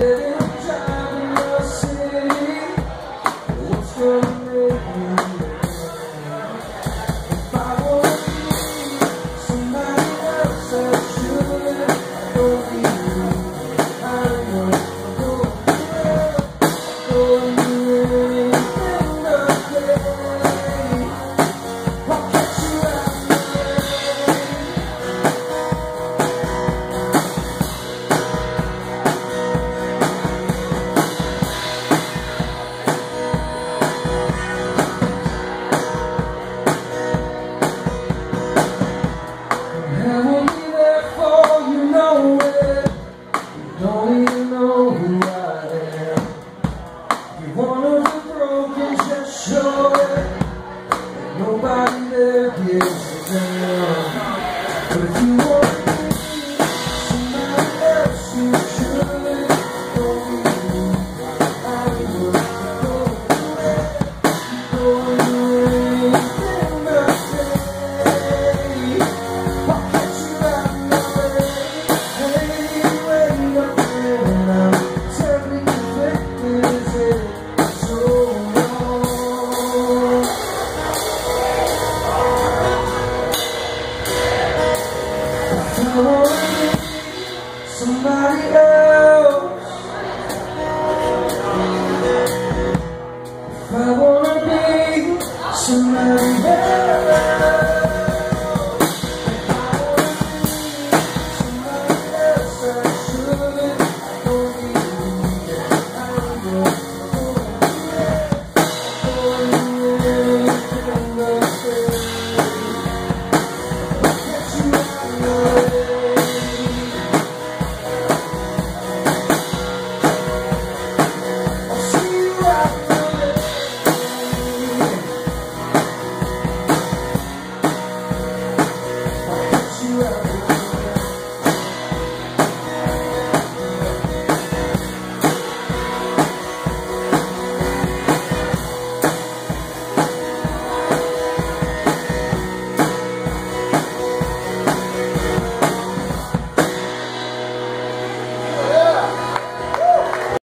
baby. But if you want somebody else